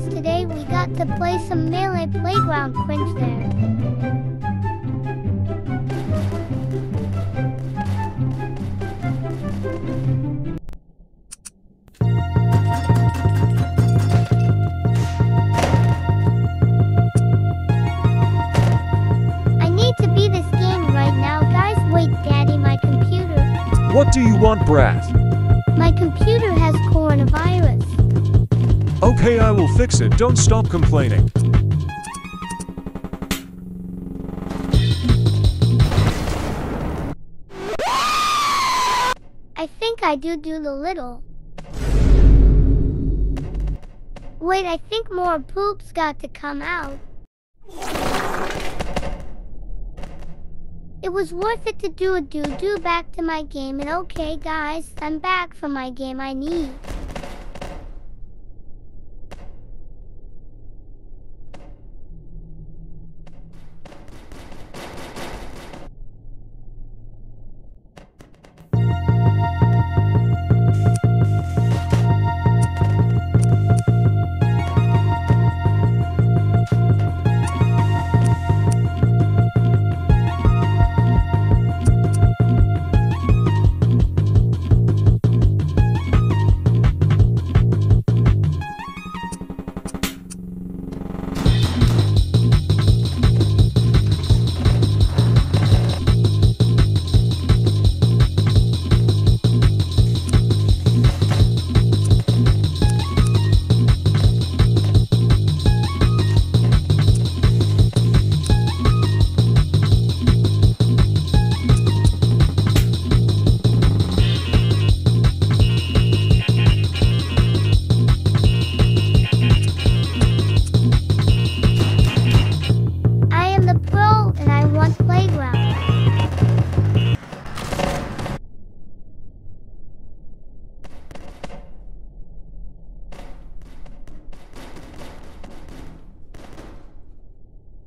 guys, today we got to play some Melon Playground Cringe there. I need to beat this game right now, guys. Wait, Daddy, my computer. What do you want, brat? My computer has coronavirus. Okay, I will fix it. Don't stop complaining. I think I do do the little. Wait, I think more poops got to come out. It was worth it to do a doo-doo back to my game and okay guys, I'm back for my game I need.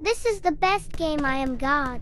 This is the best game I am God.